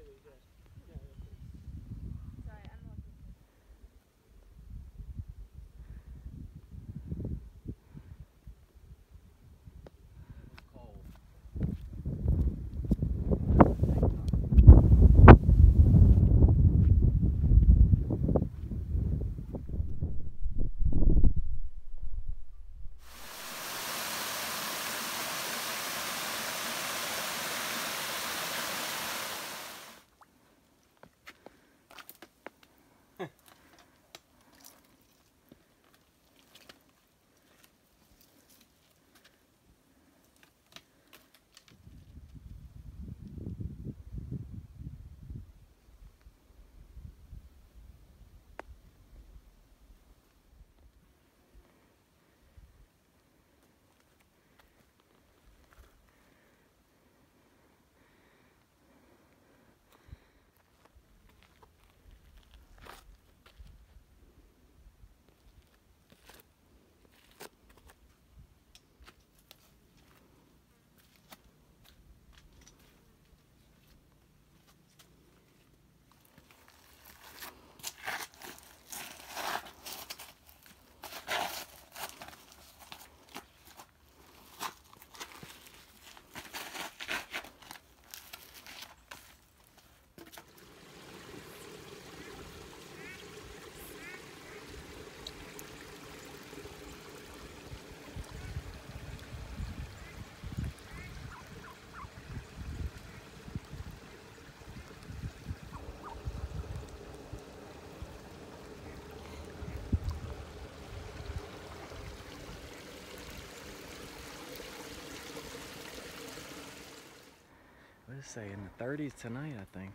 对对对。Say in the 30s tonight, I think.